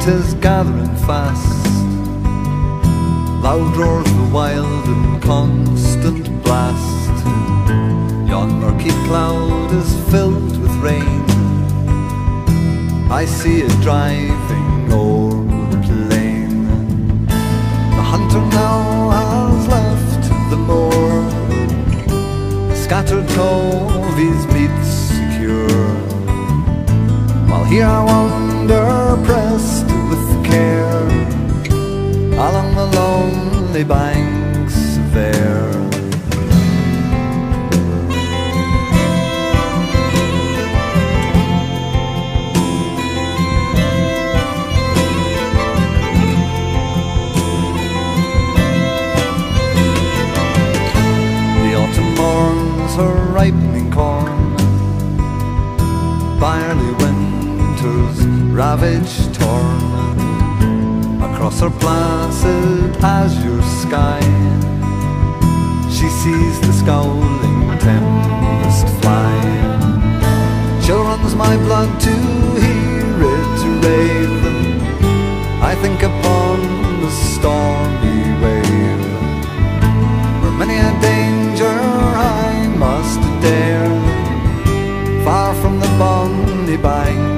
'tis gathering fast. Loud roars the wild and constant blast. Yon murky cloud is filled with rain. I see it driving o'er the plain. The hunter now has left the moor. Scattered coveys meet secure. While here I wander lonely banks Ayr The autumn mourns her ripening corn. Barley winter's ravaged torn Across placid azure sky. She sees the scowling tempest fly. Chill runs my blood to hear it rave I think upon the stormy wave. Where many a danger I must dare. Far from the bonny banks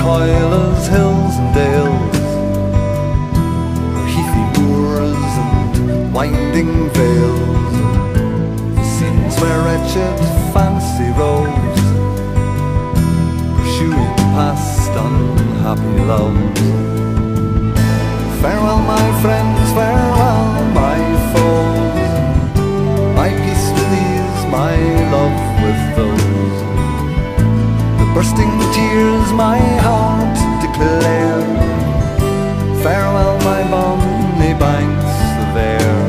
Coila's hills and dales, heathy moors and winding vales, scenes where wretched fancy roves, pursuing past unhappy loves. Bursting tears my heart declare. Farewell my bonny banks Ayr